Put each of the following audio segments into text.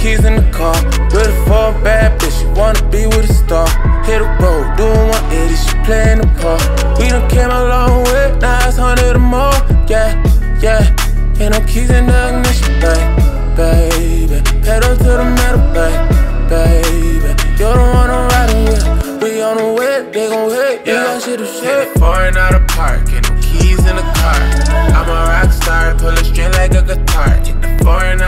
Keys in the car. Ready for Ain't keys in the ignition, babe, baby. Pedal to the metal, babe, baby. You don't wanna ride with, we on the way, they gon' hate. You got shit to say. Foreign out of park, ain't no keys in the car. I'm a rock star, pull a string like a guitar. Take the foreign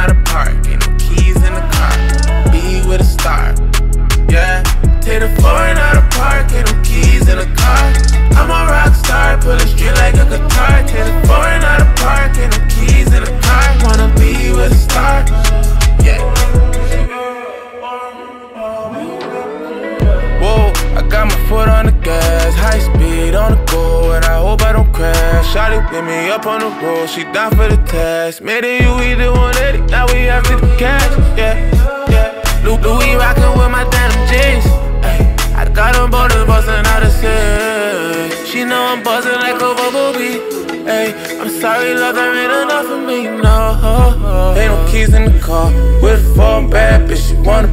with me up on the road, she down for the test. Made it you either 180, now we after the cash. Yeah, yeah. Lou Louis rockin' with my denim jeans. Ay, I got them bonus bustin' out of shit. She know I'm buzzing like a bumblebee. Hey, I'm sorry, love, there ain't enough for me, no. Ain't no keys in the car. With a phone bad bitch, she wanna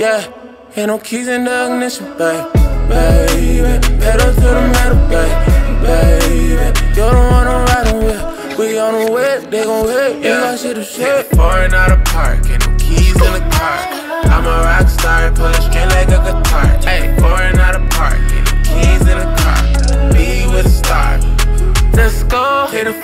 yeah. Ain't no keys in the ignition, babe, baby. Pedal to the metal, babe, baby. You don't wanna ride with, we on the way, they gon' hate. You got shit to the foreign out of park, ain't no keys in the car. I'm a rock star, pull a string like a guitar. Hey, foreign out of park, ain't no keys in the car. Be with a star. Let's go. Take the of